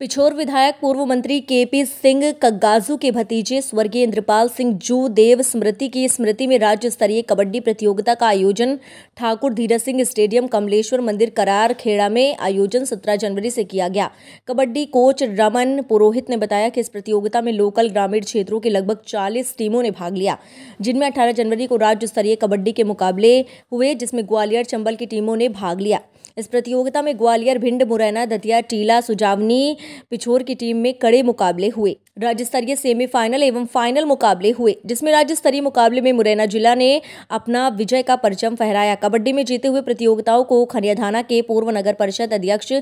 पिछोर विधायक पूर्व मंत्री केपी सिंह कग्गाजू के भतीजे स्वर्गीय इंद्रपाल सिंह जू देव स्मृति की स्मृति में राज्य स्तरीय कबड्डी प्रतियोगिता का आयोजन ठाकुर धीरज सिंह स्टेडियम कमलेश्वर मंदिर करार खेड़ा में आयोजन 17 जनवरी से किया गया। कबड्डी कोच रमन पुरोहित ने बताया कि इस प्रतियोगिता में लोकल ग्रामीण क्षेत्रों की लगभग 40 टीमों ने भाग लिया, जिनमें 18 जनवरी को राज्य स्तरीय कबड्डी के मुकाबले हुए, जिसमें ग्वालियर, चंबल की टीमों ने भाग लिया। इस प्रतियोगिता में ग्वालियर, भिंड, मुरैना, दतिया, टीला, सुजावनी पिछोर की टीम में कड़े मुकाबले हुए। राज्य स्तरीय सेमीफाइनल एवं फाइनल मुकाबले हुए, जिसमें राज्य स्तरीय मुकाबले में मुरैना जिला ने अपना विजय का परचम फहराया। कबड्डी में जीते हुए प्रतियोगिताओं को खनियाधाना के पूर्व नगर परिषद अध्यक्ष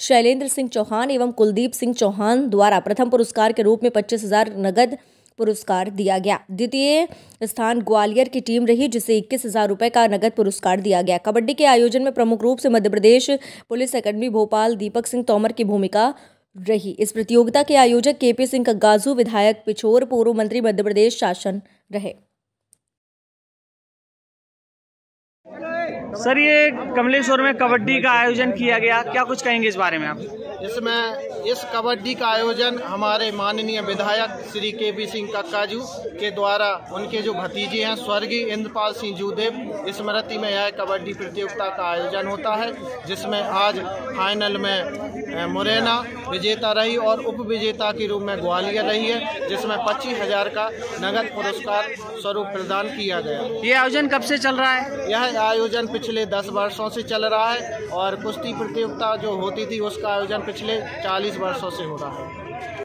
शैलेंद्र सिंह चौहान एवं कुलदीप सिंह चौहान द्वारा प्रथम पुरस्कार के रूप में पच्चीस नगद पुरस्कार दिया गया। द्वितीय स्थान ग्वालियर की टीम रही, जिसे इक्कीस हज़ार रुपए का नगद पुरस्कार दिया गया। कबड्डी के आयोजन में प्रमुख रूप से मध्य प्रदेश पुलिस अकेडमी भोपाल दीपक सिंह तोमर की भूमिका रही। इस प्रतियोगिता के आयोजक के पी सिंह कग्गाजू विधायक पिछोर पूर्व मंत्री मध्य प्रदेश शासन रहे। सर ये कमलेश्वर में कबड्डी का आयोजन किया गया। क्या कुछ कहेंगे इस बारे में आप? इसमें इस कबड्डी का आयोजन हमारे माननीय विधायक श्री के पी सिंह कक्काजू के द्वारा उनके जो भतीजे हैं स्वर्गीय इंद्रपाल सिंह जूदेव स्मृति में यह कबड्डी प्रतियोगिता का आयोजन होता है जिसमें आज फाइनल में मुरैना विजेता रही और उप विजेता के रूप में ग्वालियर रही है जिसमें पच्चीस हज़ार का नगद पुरस्कार स्वरूप प्रदान किया गया। ये आयोजन कब से चल रहा है? यह आयोजन पिछले दस वर्षों से चल रहा है और कुश्ती प्रतियोगिता जो होती थी उसका आयोजन पिछले 40 वर्षों से हो रहा है।